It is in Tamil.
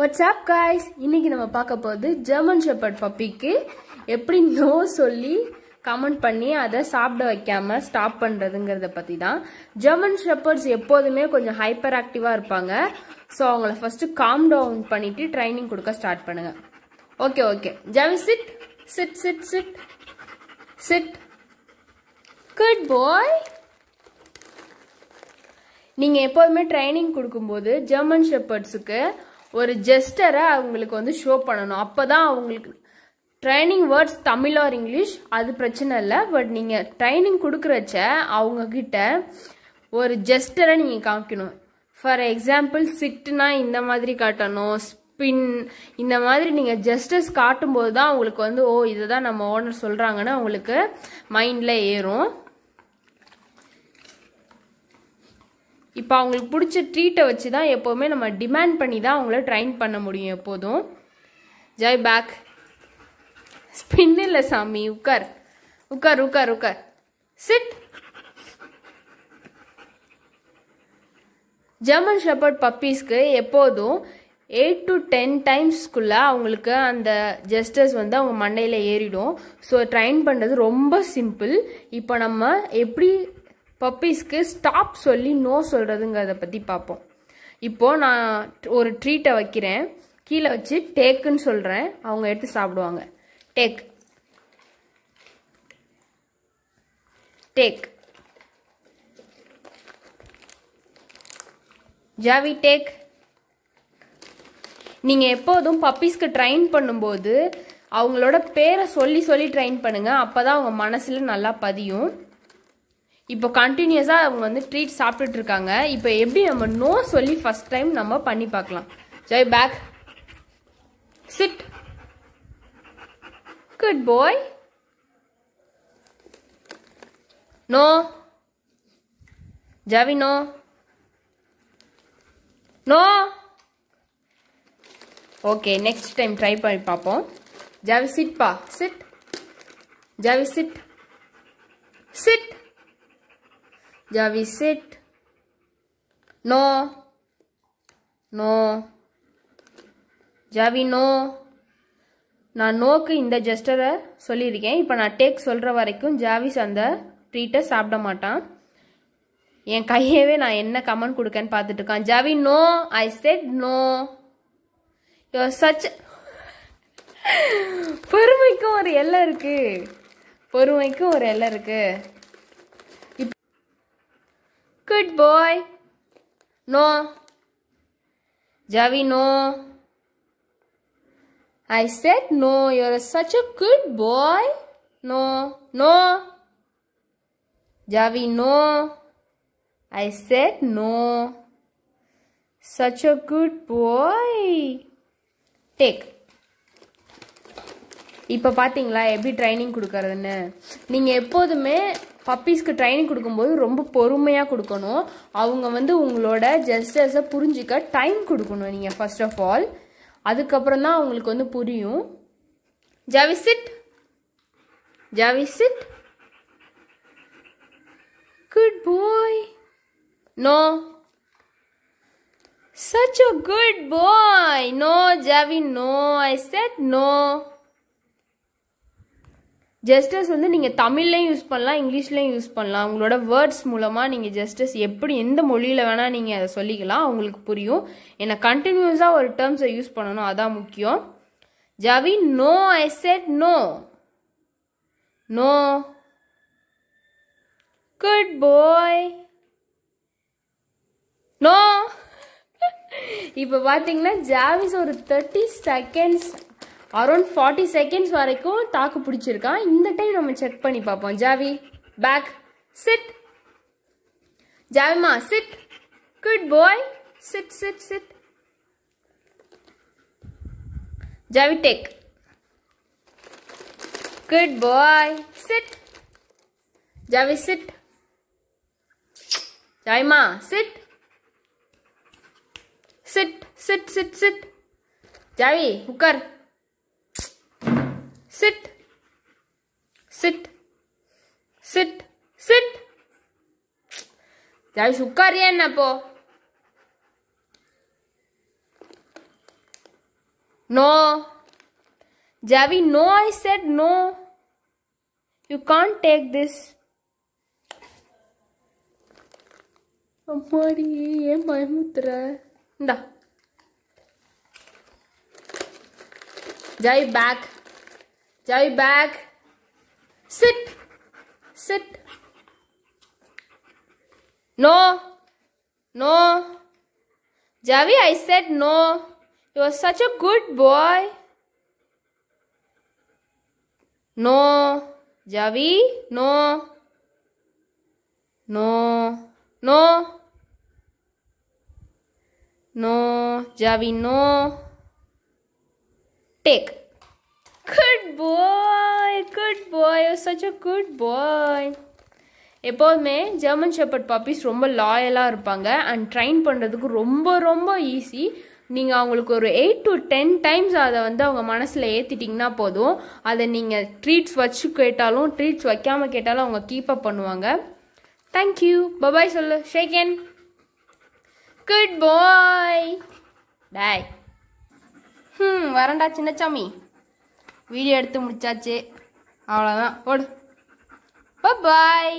வாட்ஸ்அப் காய்ஸ் இன்னைக்கு நம்ம பார்க்க போகுது ஜெர்மன் ஷெப்பர்ட் பப்பிக்கு எப்படி நோ சொல்லி கமெண்ட் பண்ணி அதை சாப்பிட வைக்காம ஸ்டாப் பண்ணுறதுங்கிறத பற்றி தான் ஜெர்மன் ஷெப்பர்ட்ஸ் எப்போதுமே கொஞ்சம் ஹைப்பர் ஆக்டிவாக இருப்பாங்க. ஸோ அவங்கள ஃபர்ஸ்ட் காம் டவுன் பண்ணிட்டு ட்ரைனிங் கொடுக்க ஸ்டார்ட் பண்ணுங்க. Okay okay Javi sit sit sit sit sit good boy நீங்கள் எப்போதுமே ட்ரைனிங் கொடுக்கும்போது ஜெர்மன் ஷெப்பர்ட்ஸுக்கு ஒரு ஜெஸ்டரை அவங்களுக்கு வந்து ஷோ பண்ணணும். அப்போ தான் அவங்களுக்கு training words Tamil or English அது பிரச்சனை இல்லை. பட் நீங்கள் ட்ரைனிங் கொடுக்குறச்ச அவங்கக்கிட்ட ஒரு ஜெஸ்டரை நீங்கள் காமிக்கணும். ஃபார் எக்ஸாம்பிள் சிட்டுனா இந்த மாதிரி காட்டணும் ஸ்பின் இந்த மாதிரி நீங்கள் ஜஸ்டஸ் காட்டும்போது தான் அவங்களுக்கு வந்து ஓ இதுதான் நம்ம ஓனர் சொல்கிறாங்கன்னு அவங்களுக்கு மைண்டில் ஏறும். இப்போ அவங்களுக்கு பிடிச்ச ட்ரீட்டை வச்சு தான் எப்போவுமே நம்ம டிமாண்ட் பண்ணி தான் அவங்கள ட்ரைன் பண்ண முடியும் எப்போதும். ஜெய் பேக். ஸ்பின் இல்லை சாமி உட்கார். உட்கார் உட்கார் உட்கார். சிட் ஜெர்மன் ஷெப்பர்ட் பப்பீஸ்க்கு எப்போதும் எயிட் டு டென் டைம்ஸ்க்குள்ளே அவங்களுக்கு அந்த ஜெஸ்டர்ஸ் வந்து அவங்க மண்டையில் ஏறிடும். ஸோ ட்ரைன் பண்ணுறது ரொம்ப சிம்பிள் இப்போ நம்ம எப்படி பப்பீஸ்க்கு ஸ்டாப் சொல்லி நோ சொல்கிறதுங்கிறத பற்றி பார்ப்போம் இப்போது நான் ஒரு ட்ரீட்டை வைக்கிறேன். கீழே வச்சு டேக்குன்னு சொல்கிறேன் அவங்க எடுத்து சாப்பிடுவாங்க. டேக் டேக் ஜாவி டேக் நீங்கள் எப்போதும் பப்பீஸ்க்கு ட்ரைன் பண்ணும்போது அவங்களோட பேரை சொல்லி சொல்லி ட்ரைன் பண்ணுங்கள் அப்போ தான் அவங்க மனசில் நல்லா பதியும். இப்போ கண்டினியூஸாக அவங்க வந்து ட்ரீட் சாப்பிட்டுட்டு இருக்காங்க இப்போ எப்படி நம்ம நோ சொல்லி ஃபஸ்ட் டைம் நம்ம பண்ணி பார்க்கலாம். Joy back. Sit good boy no Javi no no okay next time try பண்ணி பார்ப்போம். Javi சிட்பா sit Javi sit sit Javi, sit. No no Javi no நான் நோக்கு இந்த ஜெஸ்டரை சொல்லியிருக்கேன். இப்போ நான் டேக் சொல்கிற வரைக்கும் ஜாவிஸ் அந்த ட்ரீட்டை சாப்பிட மாட்டான். என் கையவே நான் என்ன கமெண்ட் கொடுக்கேன்னு பார்த்துட்டு இருக்கான். Javi no I said no yo such பொறுமைக்கும் ஒரு எல்லை இருக்குது பொறுமைக்கும் ஒரு எல்லை இருக்குது it, boy. No. Javi, no. I said no. You're such a good boy. No. No. Javi, no. I said no. Such a good boy. Take. இப்போ பார்த்தீங்களா எப்படி ட்ரைனிங் கொடுக்கறதுன்னு? நீங்கள் எப்போதுமே பப்பீஸ்க்கு ட்ரைனிங் கொடுக்கும்போது ரொம்ப பொறுமையாக கொடுக்கணும். அவங்க வந்து உங்களோட ஜெஸ்டர்ஸை புரிஞ்சிக்க டைம் கொடுக்கணும் நீங்கள் ஃபர்ஸ்ட் ஆஃப் ஆல் அதுக்கப்புறம் தான் அவங்களுக்கு வந்து புரியும். Javi sit good boy no Such a good boy. No, Javi, no. I said no. ஜஸ்டஸ் வந்து நீங்கள் தமிழ்லையும் யூஸ் பண்ணலாம் இங்கிலீஷ்லையும் யூஸ் பண்ணலாம். உங்களோட வேர்ட்ஸ் மூலமாக நீங்கள் ஜஸ்டஸ் எப்படி எந்த மொழியில் வேணால் நீங்கள் அதை சொல்லிக்கலாம். உங்களுக்கு புரியும். ஏன்னா கண்டினியூஸாக ஒரு டேர்ம்ஸை யூஸ் பண்ணணும் அதான் முக்கியம். Javi no I said no no good boy no இப்போ பார்த்தீங்கன்னா ஜாவிஸ் ஒரு thirty seconds around forty seconds வரைக்கும் தாக்கு பிடிச்சிருக்கான். இந்த டைம் நம்ம செக் பண்ணி பார்ப்போம். Javi back sit ஜாவிமா sit good boy sit sit sit Javi take good boy sit Javi sit ஜாவிமா sit sit sit sit sit Javi உட்கார் sit sit sit sit Javi உட்காரியா என்ன அப்போ No. Javi, no, I said no. You can't take this. அம்மாடி ஏன் பயமுத்துற இந்தா Joy back Dive back. Sit. Sit. No. No. Javi, I said no. You are such a good boy. No. Javi, no. No. No. No. Javi, no. Take. Good boy good boy such a good boy எப்போதுமே ஜெர்மன் ஷெப்பர்ட் பப்பீஸ் ரொம்ப லாயலாக இருப்பாங்க அண்ட் ட்ரைன் பண்ணுறதுக்கு ரொம்ப ரொம்ப ஈஸி நீங்கள் அவங்களுக்கு ஒரு எயிட் டு டென் டைம்ஸ் அதை வந்து அவங்க மனசில் ஏற்றிட்டிங்கன்னா போதும். அதை நீங்கள் ட்ரீட்ஸ் வச்சு கேட்டாலும் ட்ரீட்ஸ் வைக்காமல் கேட்டாலும் அவங்க கீப்பப் பண்ணுவாங்க. தேங்க்யூ பபாய் சொல்லு. ஷேகன் குட் பாய் டாய் ம் வரண்டா சின்னச்சாமி. வீடியோ எடுத்து முடிச்சாச்சு. அவ்வளோதான் ஓடு பாய்